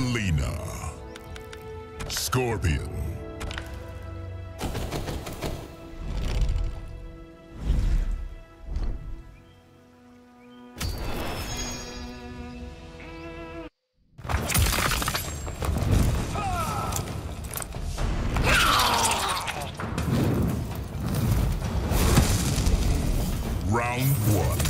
Mileena. Scorpion. Round one.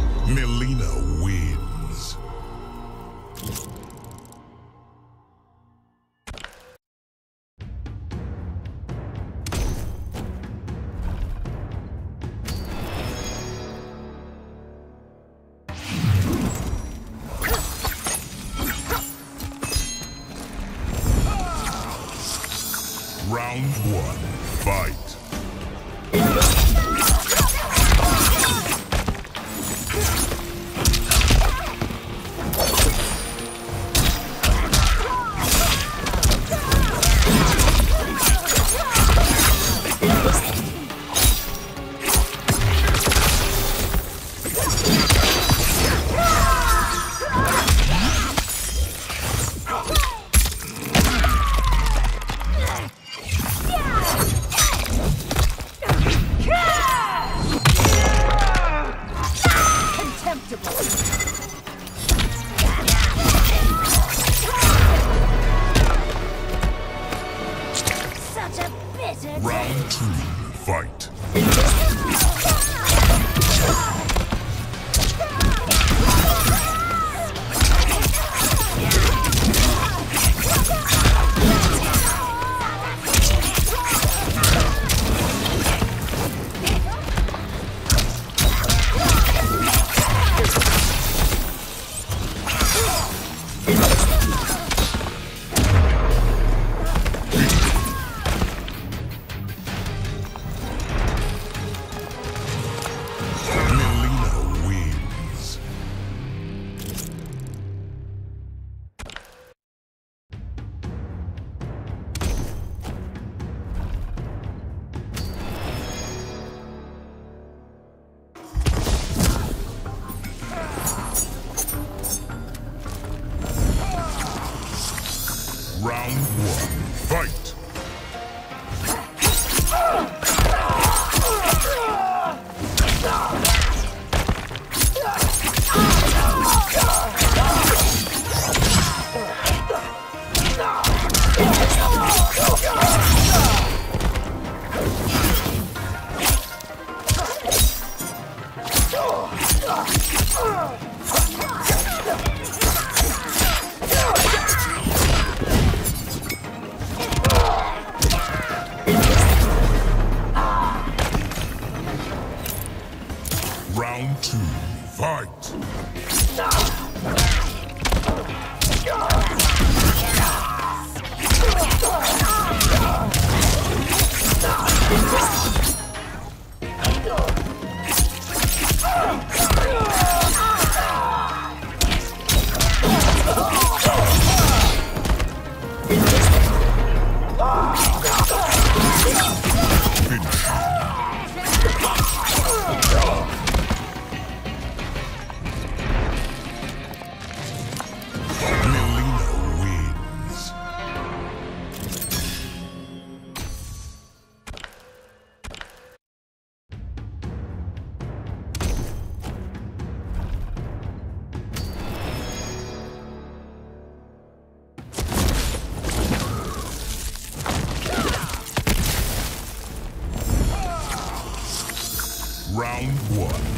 Mileena wins. Round one. Fight. Round two. Fight. Round two. Fight. Finish. Round one,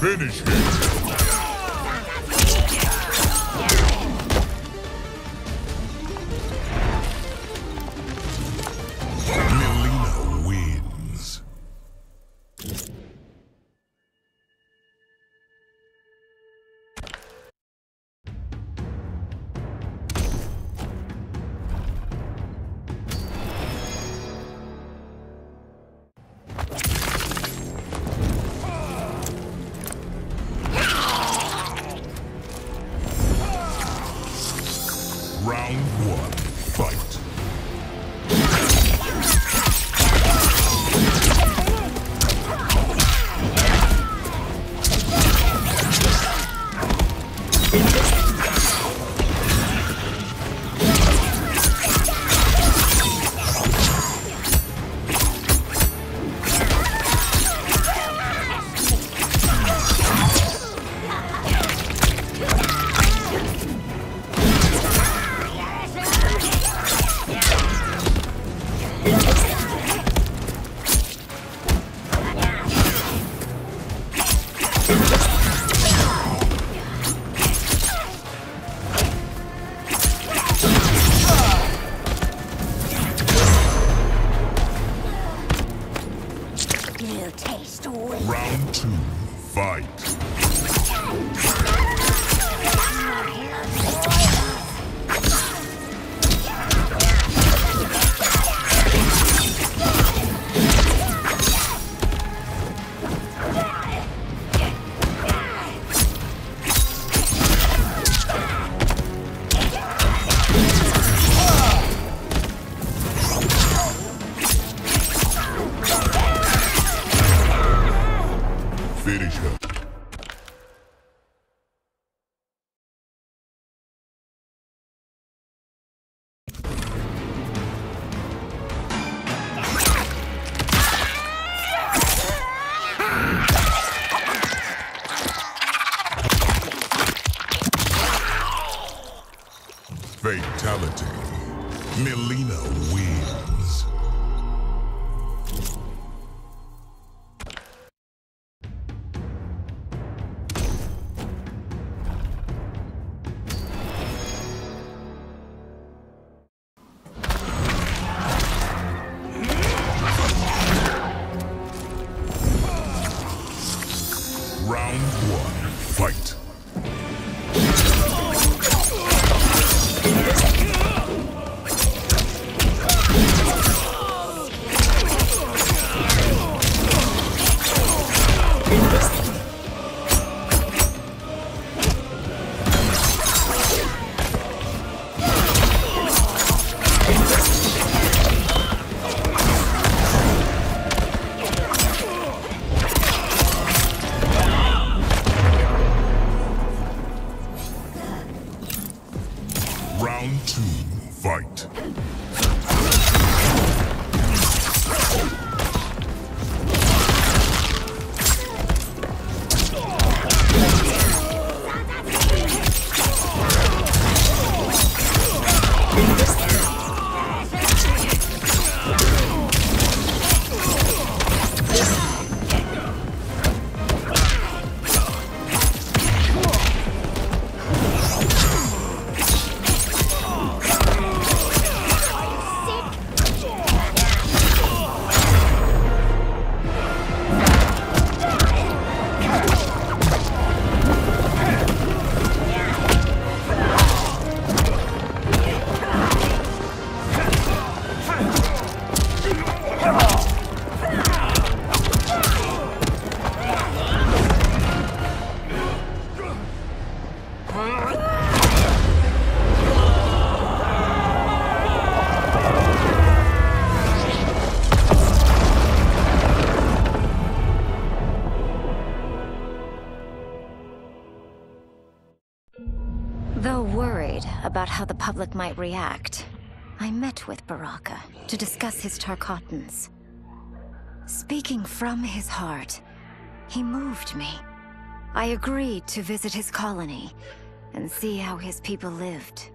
Finish him. Finish her. Fatality. Mileena wins. Round one, fight. Though about how the public might react, I met with Baraka to discuss his Tarkatans. Speaking from his heart, he moved me. I agreed to visit his colony and see how his people lived.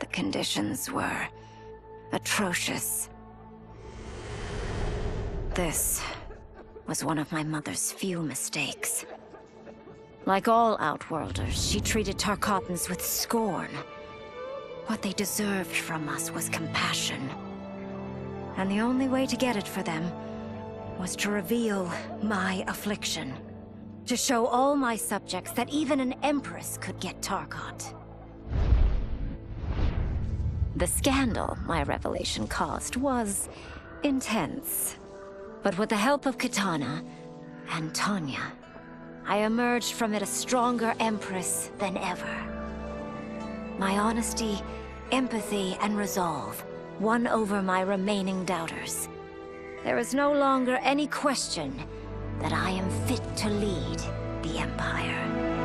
The conditions were atrocious. This was one of my mother's few mistakes. Like all Outworlders, she treated Tarkatans with scorn. What they deserved from us was compassion. And the only way to get it for them was to reveal my affliction. To show all my subjects that even an Empress could get Tarkat. The scandal my revelation caused was intense. But with the help of Kitana and Tanya, I emerged from it a stronger Empress than ever. My honesty, empathy, and resolve won over my remaining doubters. There is no longer any question that I am fit to lead the Empire.